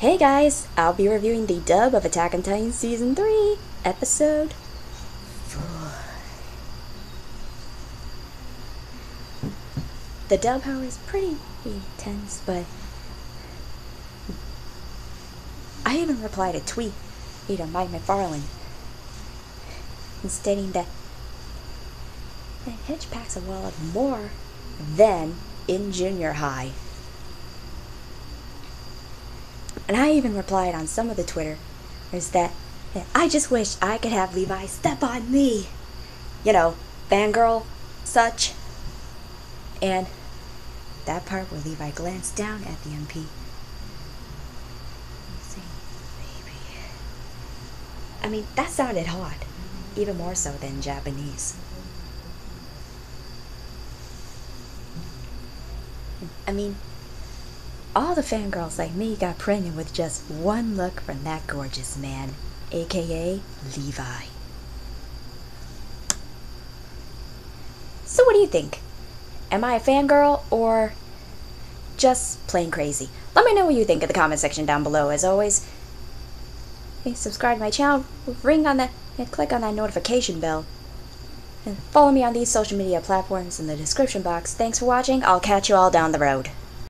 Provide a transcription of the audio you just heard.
Hey guys, I'll be reviewing the dub of Attack on Titan Season 3, Episode 4. The dub, however, is pretty intense, but I even replied a tweet you to Mike McFarland stating that Hitch packs a wallet more than in junior high. And I even replied on some of the Twitter is that, I just wish I could have Levi step on me. You know, fangirl, such. And that part where Levi glanced down at the MP. Saying, baby. I mean, that sounded hot. Even more so than Japanese. I mean, all the fangirls like me got pregnant with just one look from that gorgeous man, aka Levi. So, what do you think? Am I a fangirl or just plain crazy? Let me know what you think in the comment section down below. As always, hey, subscribe to my channel, ring on that, and click on that notification bell. And follow me on these social media platforms in the description box. Thanks for watching. I'll catch you all down the road.